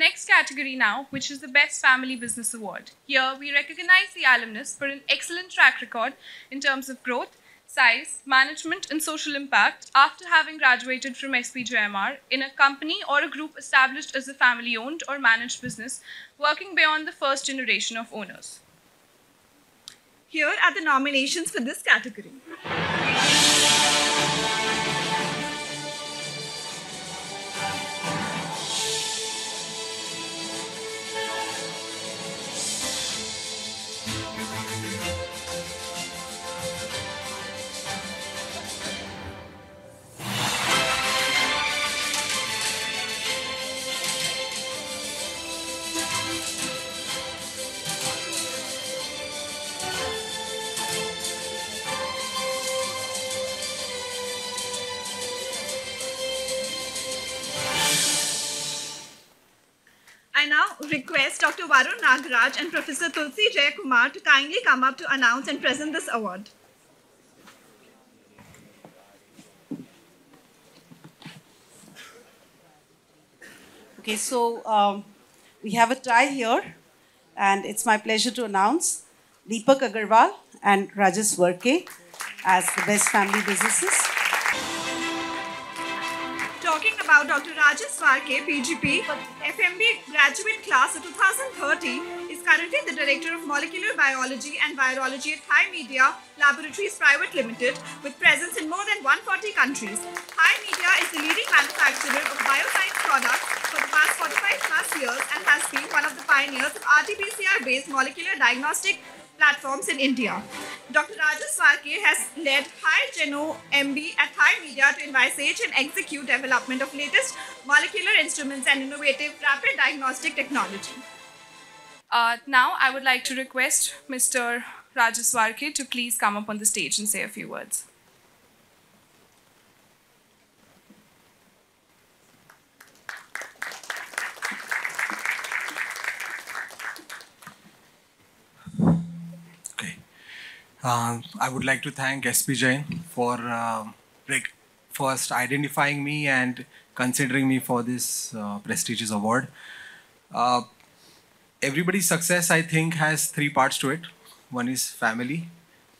next category now, which is the Best Family Business Award. Here, we recognize the alumnus for an excellent track record in terms of growth, size, management, and social impact after having graduated from SPJIMR in a company or a group established as a family owned or managed business, working beyond the first generation of owners. Here are the nominations for this category. I now request Dr. Varun Nagaraj and Professor Tulsi Jayakumar to kindly come up to announce and present this award. Okay, so um, we have a tie here, and it's my pleasure to announce Deepak Agarwal and Rajas Warke as the best family businesses. Talking about Dr. Rajas Warke, PGP, FMB graduate class of 2030, is currently the Director of Molecular Biology and Virology at HiMedia Laboratories Private Limited, with presence in more than 140 countries. HiMedia is the leading manufacturer of bioscience products for the past 45 plus years and has been one of the pioneers of RT-PCR-based molecular diagnostic platforms in India. Dr. Rajas has led High Geno MB at HiMedia to envisage and execute development of latest molecular instruments and innovative rapid diagnostic technology. Uh, now, I would like to request Mr. Rajas to please come up on the stage and say a few words. Uh, I would like to thank SP Jain for uh, first identifying me and considering me for this uh, prestigious award. Uh, everybody's success, I think, has three parts to it. One is family,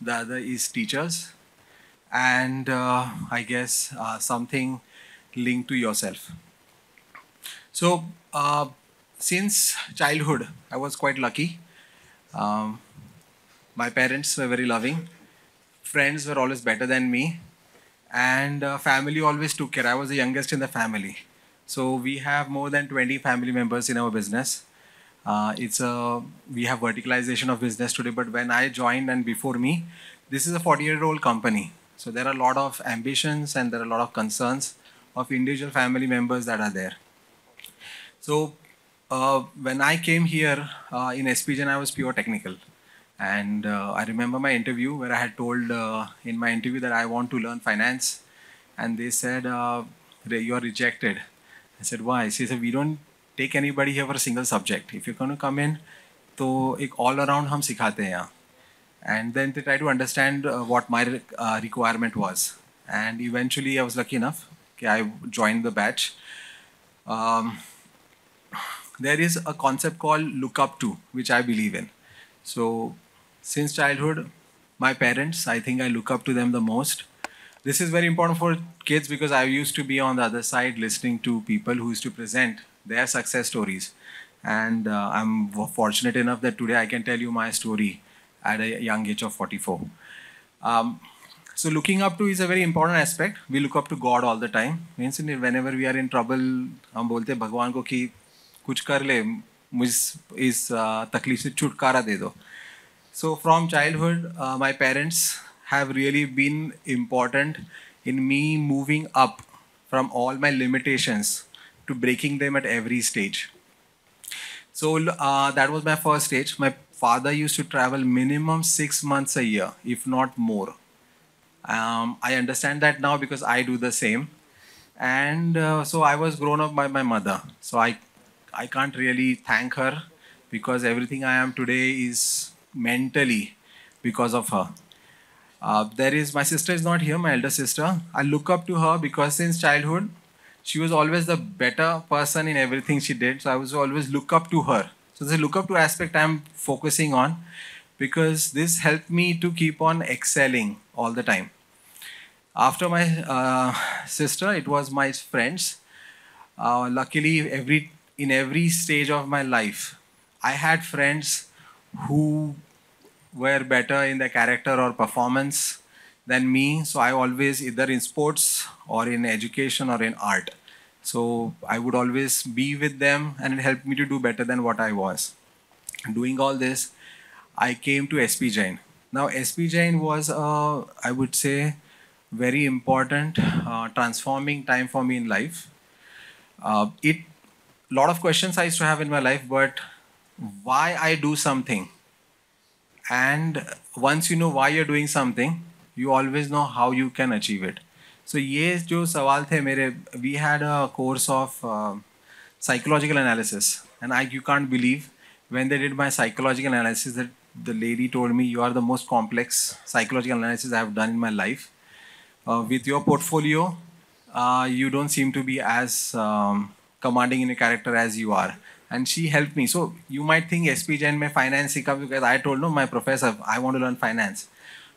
the other is teachers, and uh, I guess uh, something linked to yourself. So, since childhood, I was quite lucky. Um, my parents were very loving. Friends were always better than me. And uh, family always took care. I was the youngest in the family. So we have more than 20 family members in our business. Uh, it's a we have verticalization of business today, but when I joined and before me, this is a 40 year old company. So there are a lot of ambitions and there are a lot of concerns of individual family members that are there. So uh, when I came here uh, in SP Jain, I was pure technical. And uh, I remember my interview where I had told uh, in my interview that I want to learn finance. And they said, uh, "Re- You're rejected. I said, Why? She said, We don't take anybody here for a single subject. If you're going to come in, तो एक all around हम सिखाते हैं यहाँ. And then they try to understand uh, what my uh, requirement was. And eventually I was lucky enough. Okay, I joined the batch. Um, there is a concept called look up to, which I believe in. So, since childhood, my parents, I think I look up to them the most. This is very important for kids because I used to be on the other side listening to people who used to present their success stories. And uh, I'm fortunate enough that today I can tell you my story at a young age of 44. Um, so looking up to is a very important aspect. We look up to God all the time. Means in- whenever we are in trouble, हम बोलते हैं भगवान को कि कुछ कर ले मुझ इस uh, तकलीफ से छुटकारा दे दो. so from childhood, uh, my parents have really been important in me moving up from all my limitations to breaking them at every stage. So uh, that was my first stage. My father used to travel minimum six months a year, if not more. Um, I understand that now because I do the same. And uh, so I was grown up by my mother. So I, I can't really thank her because everything I am today is mentally because of her. Uh, there is my sister is not here, my elder sister. I look up to her because since childhood, she was always the better person in everything she did. So I was always look up to her. So the look up to aspect I'm focusing on because this helped me to keep on excelling all the time. After my uh, sister, it was my friends. Uh, luckily, every in every stage of my life, I had friends who were better in their character or performance than me. So I always either in sports or in education or in art. So I would always be with them and it helped me to do better than what I was. Doing all this, I came to SP Jain. Now SP Jain was, uh, I would say, very important uh, transforming time for me in life. Uh, it lot of questions I used to have in my life, but why I do something, and once you know why you're doing something, you always know how you can achieve it. So ये जो सवाल थे मेरे we had a course of uh, psychological analysis, and I you can't believe when they did my psychological analysis that the lady told me you are the most complex psychological analysis I have done in my life uh, with your portfolio, uh, you don't seem to be as um, commanding in a And she helped me. So you might think SP Jain mein finance sikha because I told no my professor I want to learn finance.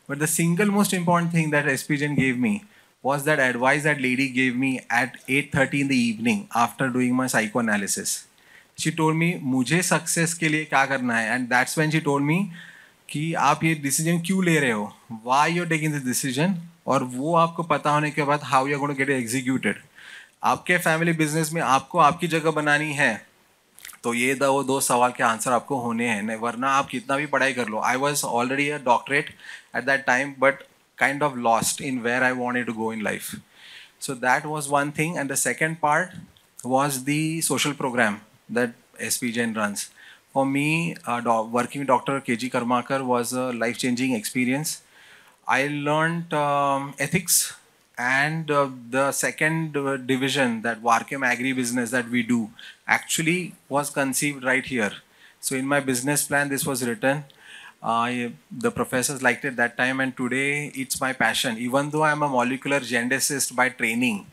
But the single most important thing that SP Jain gave me was that advice that lady gave me at 8:30 in the evening after doing my psychoanalysis. She told me मुझे success के लिए क्या करना है and that's when she told me कि आप ये decision क्यों ले रहे हो why you're taking this decision और वो आपको पता होने के बाद how you going get executed आपके फैमिली बिज़नेस में आपको आपकी जगह बनानी है तो ये दो दो सवाल के आंसर आपको होने हैं वरना आप कितना भी पढ़ाई कर लो। I was already a doctorate at that time but kind of lost in where I want to go in life so that was one thing and the second part was the social program that S P Jain runs for me working doctor K G Karmakar was a life changing experience I learn ethics and uh, the second uh, division that Warkem Agri business that we do actually was conceived right here. So in my business plan, this was written. Uh, the professors liked it that time and today it's my passion. Even though I'm a molecular geneticist by training,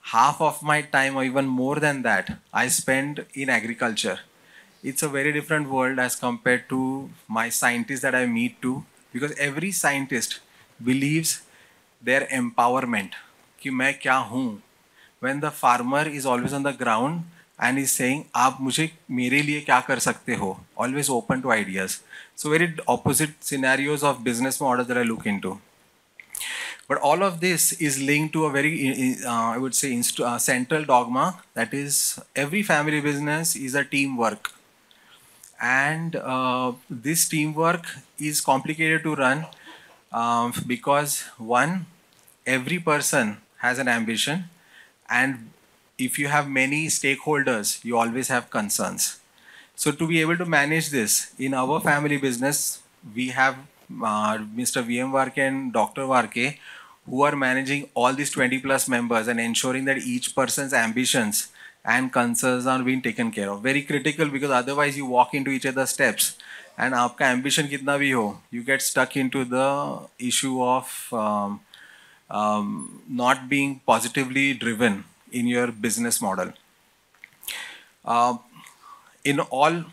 half of my time or even more than that, I spend in agriculture. It's a very different world as compared to my scientists that I meet to because every scientist believes their empowerment कि मैं क्या हूँ when the farmer is always on the ground and is saying आप मुझे मेरे लिए क्या कर सकते हो always open to ideas so very opposite scenarios of business model that I look into but all of this is linked to a very uh, I would say uh, central dogma that is every family business is a teamwork and uh, this teamwork is complicated to run um, because one, every person has an ambition, and if you have many stakeholders, you always have concerns. So to be able to manage this in our family business, we have uh, Mr. VM Warke and Dr. Warke who are managing all these 20 plus members and ensuring that each person's ambitions and concerns are being taken care of. Very critical because otherwise you walk into each other's steps and आपका ambition कितना भी हो you get stuck into the issue of um, um, not being positively driven in your business model. Uh, in all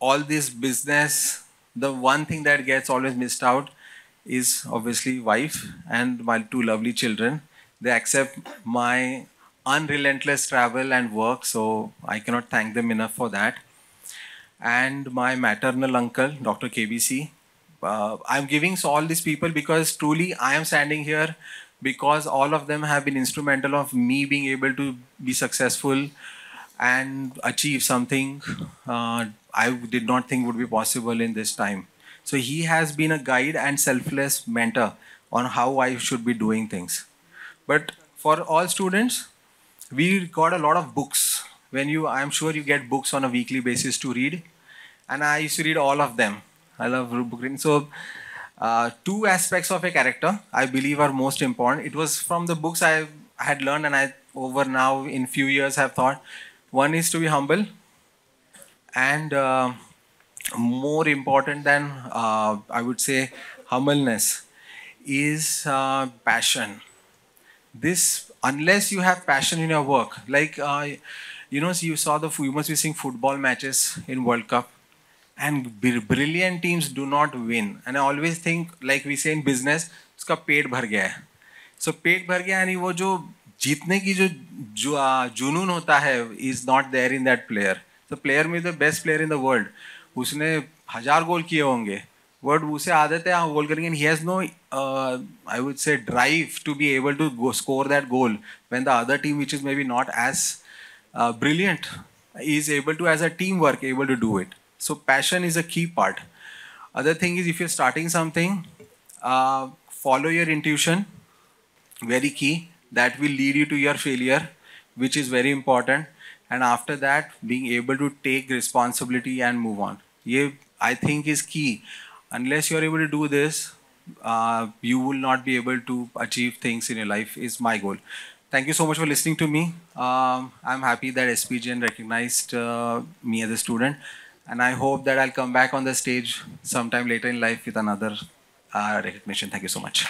all this business, the one thing that gets always missed out is obviously wife and my two lovely children. They accept my unrelentless travel and work, so I cannot thank them enough for that and my maternal uncle, Dr. KBC. Uh, I'm giving all these people because truly I am standing here because all of them have been instrumental of me being able to be successful and achieve something uh, I did not think would be possible in this time. So he has been a guide and selfless mentor on how I should be doing things. But for all students, we got a lot of books. When you, I'm sure you get books on a weekly basis to read and I used to read all of them. I love book reading. So, uh, two aspects of a character I believe are most important. It was from the books I had learned, and I over now in few years have thought. One is to be humble, and uh, more important than uh, I would say humbleness is uh, passion. this unless you have passion in your work like uh, you know you saw the you must be seeing football matches in world cup and br- brilliant teams do not win and i always think like we say in business उसका पेट भर गया है सो so, पेट भर गया यानी वो जो जीतने की जो जो आ, जुनून होता है is not there in that player तो प्लेयर में the best player in the world उसने हजार गोल किए होंगे बट उसे आदत है गोल करेंगे he has no uh, I would say, drive to be able to go score that goal when the other team, which is maybe not as uh, brilliant, is able to, as a teamwork, able to do it. So passion is a key part. Other thing is if you're starting something, uh, follow your intuition, very key. That will lead you to your failure, which is very important. And after that, being able to take responsibility and move on. i think is key. Unless you're able to do this, uh, you will not be able to achieve things in your life is my goal. Thank you so much for listening to me. Um, i'm happy that SP Jain recognized uh, me as a student and i hope that i'll come back on the stage sometime later in life with another uh, recognition. Thank you so much